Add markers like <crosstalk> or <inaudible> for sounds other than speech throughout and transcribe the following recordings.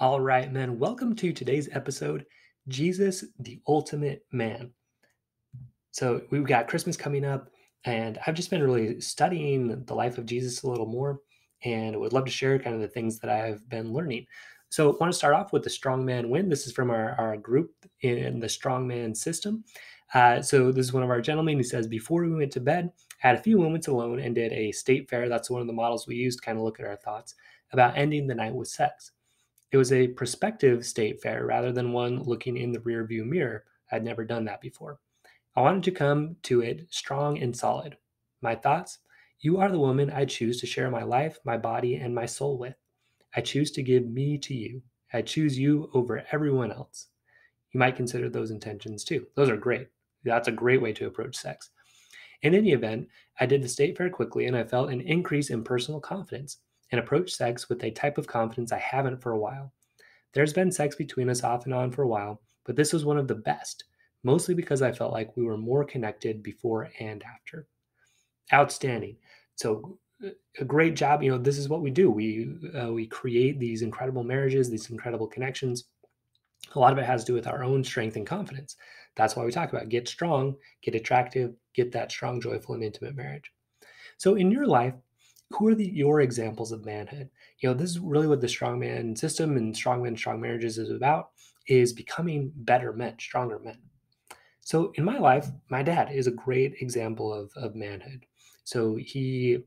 All right, man. Welcome to today's episode Jesus, the Ultimate Man. So, we've got Christmas coming up, and I've just been really studying the life of Jesus a little more and would love to share kind of the things that I've been learning. So, I want to start off with the Strongman Win. This is from our, our group in the Strongman system. Uh, so, this is one of our gentlemen. He says, Before we went to bed, had a few moments alone and did a state fair. That's one of the models we used to kind of look at our thoughts about ending the night with sex. It was a prospective state fair rather than one looking in the rearview mirror. I'd never done that before. I wanted to come to it strong and solid. My thoughts? You are the woman I choose to share my life, my body, and my soul with. I choose to give me to you. I choose you over everyone else. You might consider those intentions too. Those are great. That's a great way to approach sex. In any event, I did the state fair quickly and I felt an increase in personal confidence and approach sex with a type of confidence I haven't for a while. There's been sex between us off and on for a while, but this was one of the best, mostly because I felt like we were more connected before and after. Outstanding. So uh, a great job. You know, this is what we do. We uh, we create these incredible marriages, these incredible connections. A lot of it has to do with our own strength and confidence. That's why we talk about get strong, get attractive, get that strong, joyful, and intimate marriage. So in your life, who are the, your examples of manhood? You know, this is really what the strongman system and Strong Men Strong Marriages is about is becoming better men, stronger men. So in my life, my dad is a great example of, of manhood. So he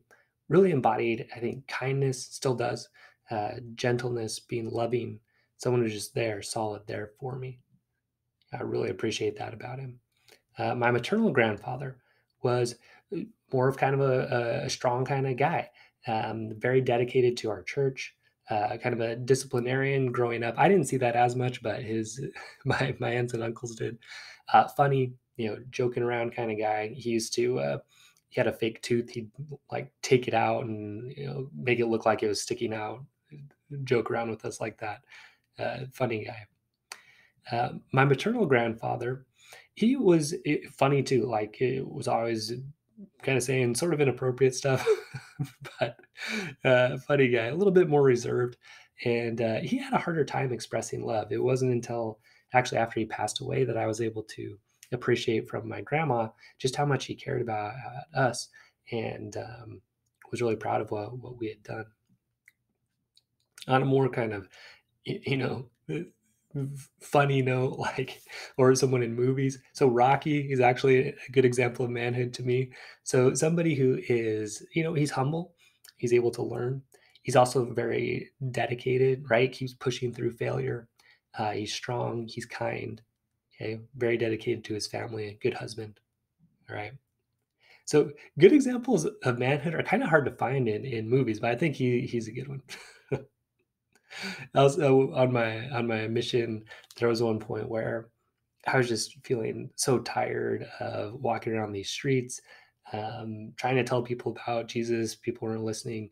really embodied, I think, kindness, still does, uh, gentleness, being loving, someone who's just there, solid there for me. I really appreciate that about him. Uh, my maternal grandfather was more of kind of a, a strong kind of guy, um, very dedicated to our church, uh, kind of a disciplinarian growing up. I didn't see that as much, but his <laughs> my my aunts and uncles did. Uh, funny, you know, joking around kind of guy. He used to. Uh, he had a fake tooth. He'd like take it out and you know make it look like it was sticking out. Joke around with us like that. Uh, funny guy. Uh, my maternal grandfather, he was eh, funny too. Like it was always kind of saying sort of inappropriate stuff, <laughs> but uh, funny guy, a little bit more reserved. And uh, he had a harder time expressing love. It wasn't until actually after he passed away that I was able to appreciate from my grandma just how much he cared about uh, us and um, was really proud of what, what we had done. On a more kind of, you know, funny note, <laughs> like, or someone in movies. So Rocky is actually a good example of manhood to me. So somebody who is, you know, he's humble, he's able to learn. He's also very dedicated, right? Keeps pushing through failure. Uh, he's strong. He's kind. Okay, very dedicated to his family. A good husband. All right. So good examples of manhood are kind of hard to find in in movies, but I think he he's a good one. <laughs> I was uh, on my on my mission. There was one point where I was just feeling so tired of walking around these streets, um, trying to tell people about Jesus. People weren't listening,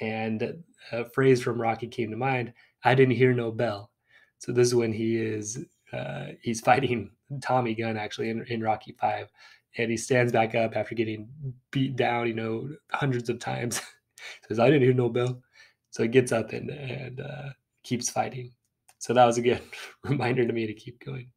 and a phrase from Rocky came to mind. I didn't hear no bell. So this is when he is uh, he's <laughs> fighting Tommy Gunn actually in, in Rocky Five, and he stands back up after getting beat down, you know, hundreds of times. <laughs> says, "I didn't hear no bell." So he gets up and and uh, keeps fighting. So that was a good <laughs> reminder to me to keep going.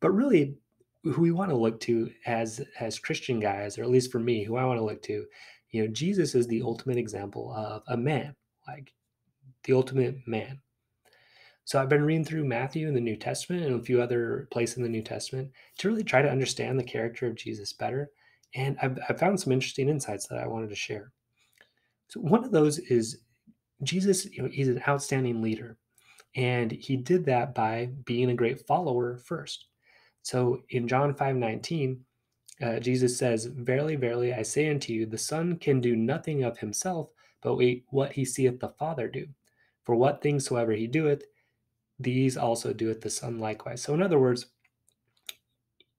But really, who we want to look to as as Christian guys, or at least for me, who I want to look to, you know, Jesus is the ultimate example of a man, like the ultimate man. So I've been reading through Matthew in the New Testament and a few other places in the New Testament to really try to understand the character of Jesus better. And I've, I've found some interesting insights that I wanted to share. So one of those is Jesus, you know, he's an outstanding leader. And he did that by being a great follower first. So in John 5 19, uh, Jesus says, Verily, verily, I say unto you, the Son can do nothing of himself, but wait, what he seeth the Father do. For what things soever he doeth, these also doeth the Son likewise. So, in other words,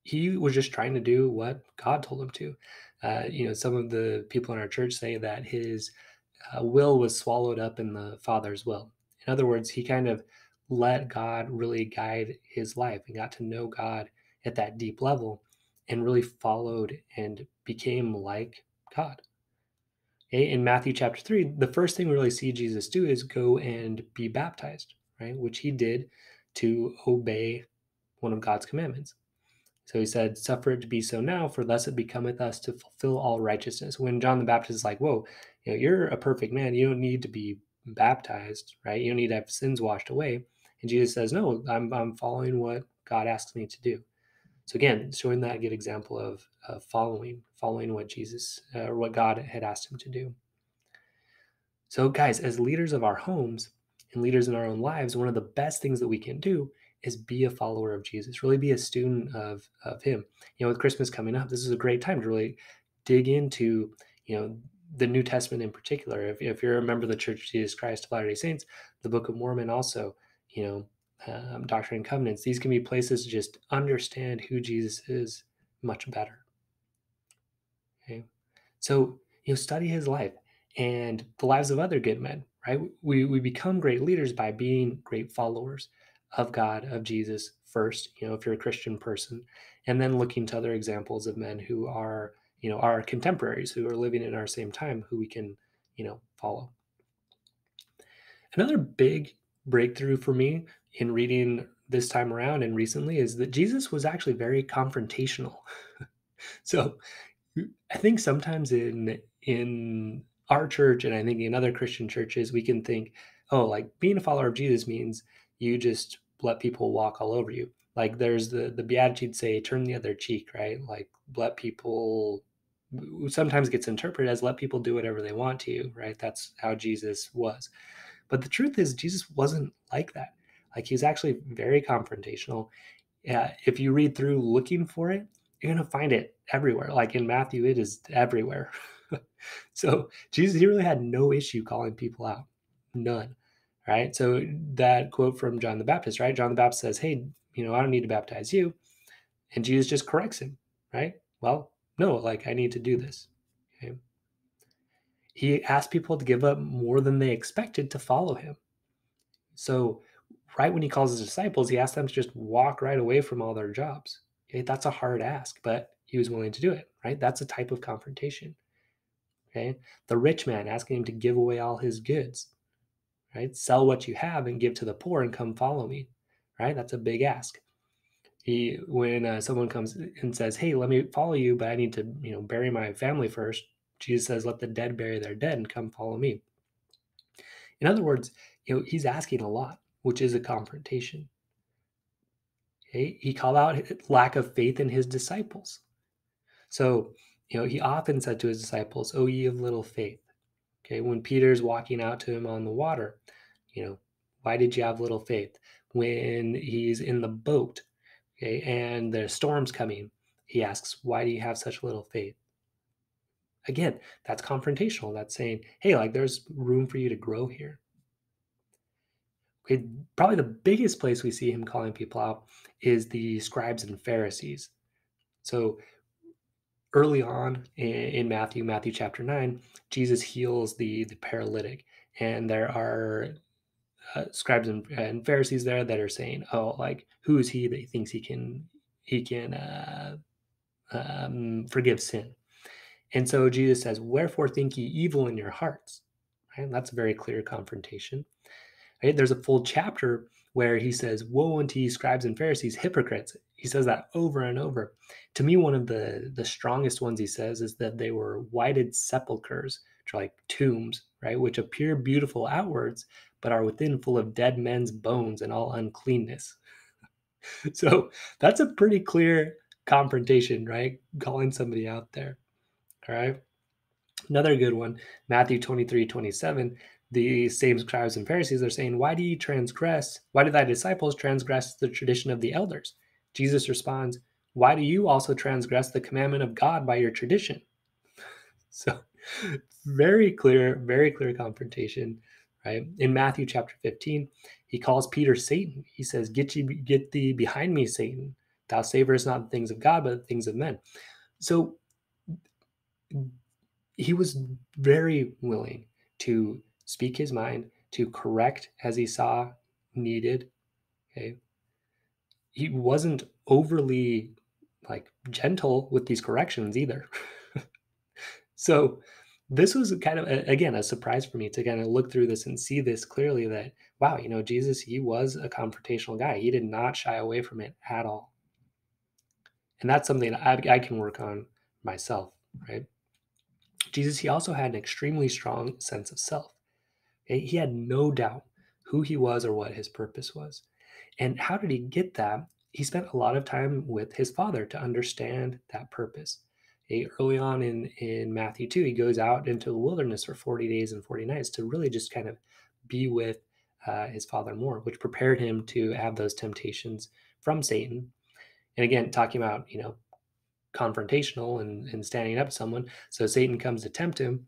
he was just trying to do what God told him to. Uh, you know, some of the people in our church say that his uh, will was swallowed up in the Father's will. In other words, he kind of let God really guide his life and got to know God at that deep level and really followed and became like God. Okay? In Matthew chapter 3, the first thing we really see Jesus do is go and be baptized, right? Which he did to obey one of God's commandments. So he said, Suffer it to be so now, for thus it becometh us to fulfill all righteousness. When John the Baptist is like, Whoa, you know, you're a perfect man. You don't need to be baptized, right? You don't need to have sins washed away. And Jesus says, No, I'm, I'm following what God asks me to do. So again, showing that good example of, of following, following what Jesus uh, or what God had asked him to do. So, guys, as leaders of our homes and leaders in our own lives, one of the best things that we can do is be a follower of Jesus, really be a student of, of him. You know, with Christmas coming up, this is a great time to really dig into, you know, the New Testament in particular. If, if you're a member of the Church of Jesus Christ of Latter-day Saints, the Book of Mormon also, you know, um, Doctrine and Covenants, these can be places to just understand who Jesus is much better. Okay. So, you know, study his life and the lives of other good men, right? We, we become great leaders by being great followers of God, of Jesus first, you know, if you're a Christian person, and then looking to other examples of men who are, you know, our contemporaries who are living in our same time who we can, you know, follow. Another big breakthrough for me in reading this time around and recently is that Jesus was actually very confrontational. <laughs> so I think sometimes in in our church and I think in other Christian churches we can think, oh, like being a follower of Jesus means you just let people walk all over you. Like there's the the beatitudes say, turn the other cheek, right? Like let people sometimes gets interpreted as let people do whatever they want to you, right? That's how Jesus was. But the truth is, Jesus wasn't like that. Like he's actually very confrontational. Yeah, if you read through looking for it, you're gonna find it everywhere. Like in Matthew, it is everywhere. <laughs> so Jesus, he really had no issue calling people out, none right? So that quote from John the Baptist, right? John the Baptist says, Hey, you know, I don't need to baptize you. And Jesus just corrects him, right? Well, no, like I need to do this. Okay. He asked people to give up more than they expected to follow him. So, right when he calls his disciples, he asked them to just walk right away from all their jobs. Okay, that's a hard ask, but he was willing to do it, right? That's a type of confrontation. Okay. The rich man asking him to give away all his goods right? Sell what you have and give to the poor and come follow me, right? That's a big ask. He, when uh, someone comes and says, "Hey, let me follow you, but I need to, you know, bury my family first, Jesus says, "Let the dead bury their dead and come follow me." In other words, you know, he's asking a lot, which is a confrontation. Okay? He called out lack of faith in his disciples. So, you know, he often said to his disciples, "O ye of little faith." Okay, when Peter's walking out to him on the water, you know, why did you have little faith? When he's in the boat, okay, and the storm's coming, he asks, why do you have such little faith? Again, that's confrontational. That's saying, hey, like there's room for you to grow here. Okay, probably the biggest place we see him calling people out is the scribes and Pharisees. So early on in, in Matthew, Matthew chapter 9, Jesus heals the, the paralytic. And there are uh, scribes and, and, Pharisees there that are saying, "Oh, like who is he that he thinks he can he can uh, um, forgive sin?" And so Jesus says, "Wherefore think ye evil in your hearts?" Right? that's a very clear confrontation. Right? There's a full chapter where he says, "Woe unto you, scribes and Pharisees, hypocrites! he says that over and over. To me, one of the the strongest ones he says is that they were whited sepulchres, which are like tombs, right, which appear beautiful outwards, but are within full of dead men's bones and all uncleanness. <laughs> so that's a pretty clear confrontation, right? Calling somebody out there. All right. Another good one, Matthew 23, 27 the same scribes and Pharisees are saying, Why do you transgress? Why do thy disciples transgress the tradition of the elders? Jesus responds, Why do you also transgress the commandment of God by your tradition? <laughs> So, very clear, very clear confrontation, right? In Matthew chapter 15, he calls Peter Satan. He says, Get, you, get thee behind me, Satan. Thou savorest not the things of God, but the things of men. So, he was very willing to speak his mind, to correct as he saw needed. Okay he wasn't overly like gentle with these corrections either. <laughs> so, this was kind of a, again a surprise for me to kind of look through this and see this clearly that wow you know jesus he was a confrontational guy. He did not shy away from it at all. And that's something I, I can work on myself right? Jesus he also had an extremely strong sense of self. He had no doubt who he was or what his purpose was. And how did he get that? He spent a lot of time with his father to understand that purpose early on in in Matthew 2, he goes out into the wilderness for 40 days and 40 nights to really just kind of be with uh, his father more, which prepared him to have those temptations from Satan. And again, talking about, you know, confrontational and, and standing up to someone. So Satan comes to tempt him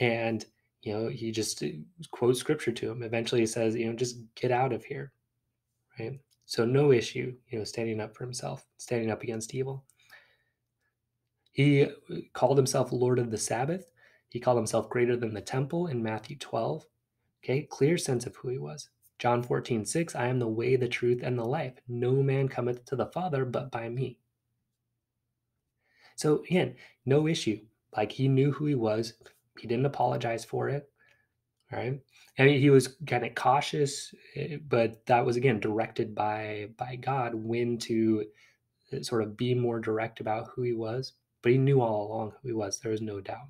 and, you know, he just uh, quotes scripture to him. Eventually he says, you know, just get out of here. Right. So no issue, you know, standing up for himself, standing up against evil. He uh, called himself Lord of the Sabbath. He called himself greater than the temple in Matthew 12. Okay, clear sense of who he was. John 14, 6, I am the way, the truth, and the life. No man cometh to the Father but by me. So again, no issue. Like he knew who he was. He didn't apologize for it. Right. I mean, he was kind of cautious, eh, but that was again directed by by God when to uh, sort of be more direct about who he was but he knew all along who he was. There was no doubt.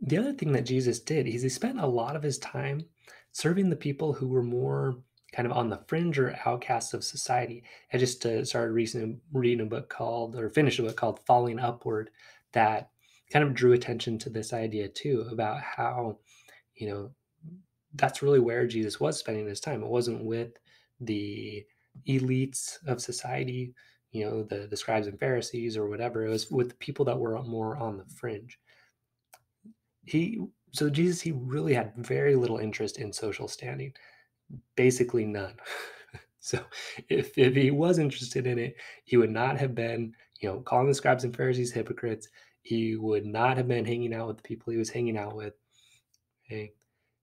The other thing that Jesus did is he spent a lot of his time serving the people who were more kind of on the fringe or outcasts of society. I just uh, started recently reading a book called, or finished a book called Falling Upward, that kind of drew attention to this idea too about how, you know, that's really where Jesus was spending his time. It wasn't with the elites of society you know the the scribes and pharisees or whatever it was with people that were more on the fringe. He so jesus he really had very little interest in social standing basically none. <laughs> So if if he was interested in it he would not have been you know calling the scribes and pharisees hypocrites. He would not have been hanging out with the people he was hanging out with. Okay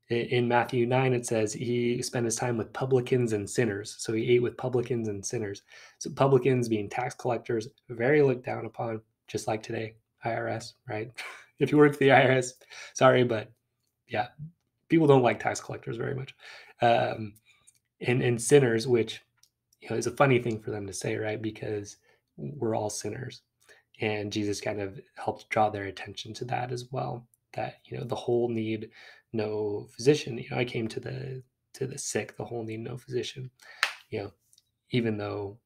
in Matthew 9, it says he spent his time with publicans and sinners. So he ate with publicans and sinners. So publicans being tax collectors, very looked down upon, just like today, IRS, right? <laughs> if you work for the IRS, sorry, but yeah, people don't like tax collectors very much. Um, and, and sinners, which you know is a funny thing for them to say, right? Because we're all sinners. And Jesus kind of helped draw their attention to that as well. That, you know, the whole need no physician. You know, I came to the to the sick, the whole need no physician. You know, even though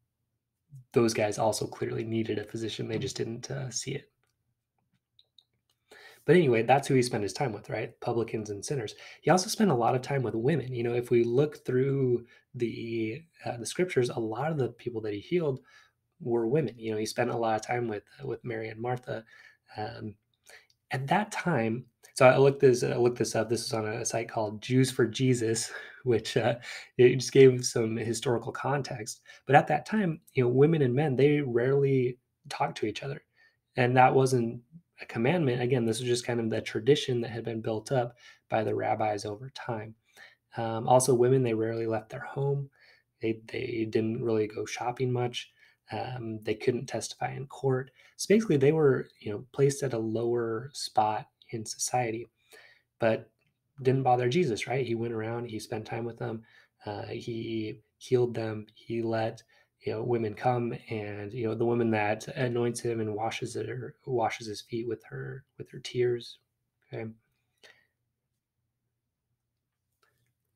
those guys also clearly needed a physician, they just didn't uh, see it. But anyway, that's who he spent his time with, right? Publicans and sinners. He also spent a lot of time with women. You know, if we look through the uh, the scriptures, a lot of the people that he healed were women. You know, he spent a lot of time with uh, with Mary and Martha. Um, at that time, so I looked this I looked this up. This is on a site called Jews for Jesus, <laughs> which uh, it just gave some historical context. But at that time, you know, women and men they rarely talked to each other, and that wasn't a commandment. Again, this was just kind of the tradition that had been built up by the rabbis over time. Um, also, women they rarely left their home. They they didn't really go shopping much. Um, they couldn't testify in court. So basically, they were you know placed at a lower spot in society, but didn't bother Jesus, right? He went around, he spent time with them, uh, he healed them, he let you know women come, and you know the woman that anoints him and washes it or washes his feet with her with her tears. Okay.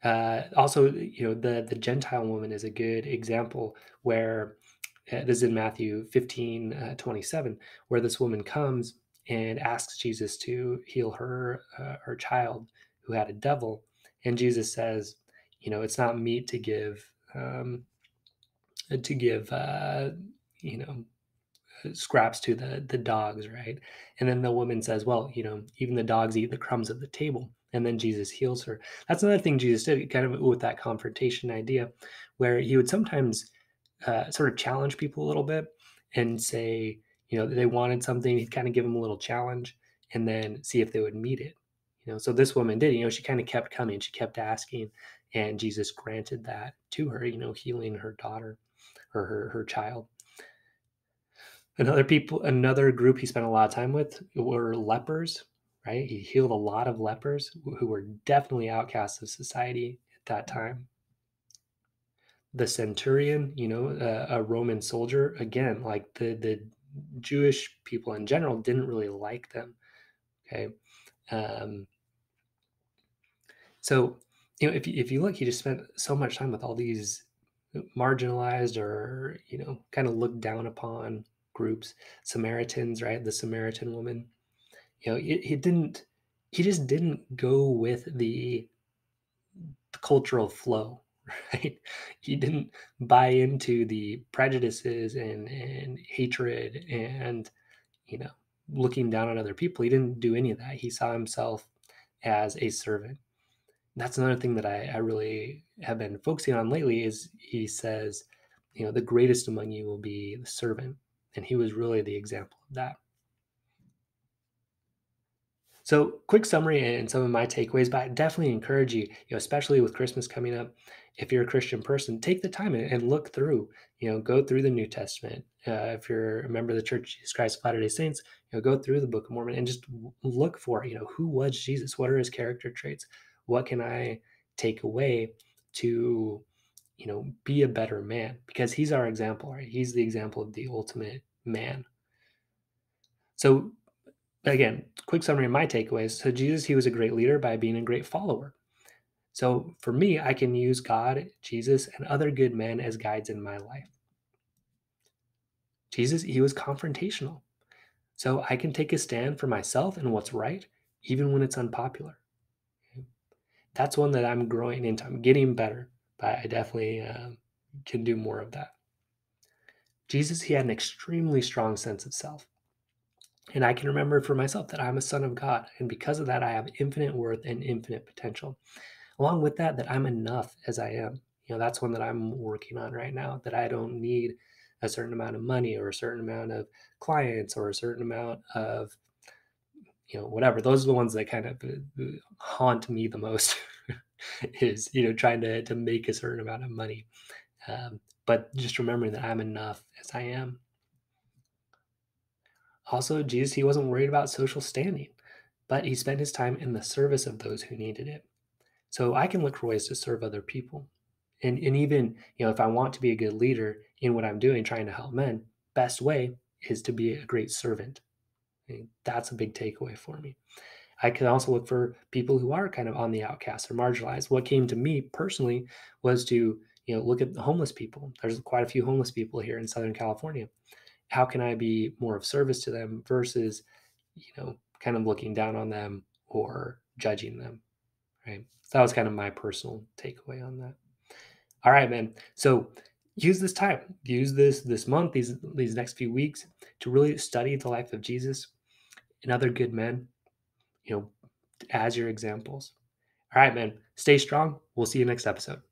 Uh, also, you know the the Gentile woman is a good example where uh, this is in Matthew 15, uh, 27, where this woman comes and asks Jesus to heal her uh, her child who had a devil, and Jesus says, you know, it's not meet to give um, to give uh, you know scraps to the the dogs, right? And then the woman says, well, you know, even the dogs eat the crumbs of the table. And then Jesus heals her. That's another thing Jesus did, kind of with that confrontation idea, where he would sometimes uh, sort of challenge people a little bit and say, you know, they wanted something, he'd kind of give them a little challenge and then see if they would meet it. You know, so this woman did, you know, she kind of kept coming, she kept asking, and Jesus granted that to her, you know, healing her daughter or her, her child. Another people another group he spent a lot of time with were lepers, right? He healed a lot of lepers who were definitely outcasts of society at that time. The centurion, you know, a Roman soldier, again, like the the Jewish people in general didn't really like them. Okay. Um, so, you know, if you, if you look, he just spent so much time with all these marginalized or, you know, kind of looked down upon groups, Samaritans, right? The Samaritan woman, you know, he, it didn't, he just didn't go with the, the cultural flow, <laughs> right? He didn't buy into the prejudices and, and hatred and, you know, looking down on other people. He didn't do any of that. He saw himself as a servant. That's another thing that I, I really have been focusing on lately is he says, you know, the greatest among you will be the servant. And he was really the example of that. So, quick summary and some of my takeaways, but I definitely encourage you, you know, especially with Christmas coming up, if you're a Christian person, take the time and, look through, you know, go through the New Testament. Uh, if you're a member of the Church of Jesus Christ of Latter-day Saints, you know, go through the Book of Mormon and just look for, you know, who was Jesus? What are his character traits? What can I take away to, you know, be a better man? Because he's our example, right? He's the example of the ultimate man. So again, quick summary of my takeaways. So Jesus, he was a great leader by being a great follower. So for me, I can use God, Jesus, and other good men as guides in my life. Jesus, he was confrontational. So I can take a stand for myself and what's right, even when it's unpopular. That's one that I'm growing into. I'm getting better, but I definitely uh, can do more of that. Jesus, he had an extremely strong sense of self. And I can remember for myself that I'm a son of God. And because of that, I have infinite worth and infinite potential. Along with that, that I'm enough as I am. You know, that's one that I'm working on right now, that I don't need a certain amount of money or a certain amount of clients or a certain amount of, you know, whatever. Those are the ones that kind of uh, haunt me the most <laughs> is, you know, trying to, to make a certain amount of money. Um, but just remembering that I'm enough as I am. Also, Jesus, he wasn't worried about social standing, but he spent his time in the service of those who needed it. So I can look for ways to serve other people. And, and even, you know, if I want to be a good leader in what I'm doing, trying to help men, best way is to be a great servant. I mean, that's a big takeaway for me. I can also look for people who are kind of on the outcast or marginalized. What came to me personally was to, you know, look at the homeless people. There's quite a few homeless people here in Southern California how can I be more of service to them versus, you know, kind of looking down on them or judging them, right? So that was kind of my personal takeaway on that. All right, man. So use this time, use this this month, these these next few weeks to really study the life of Jesus and other good men, you know, as your examples. All right, man. Stay strong. We'll see you next episode.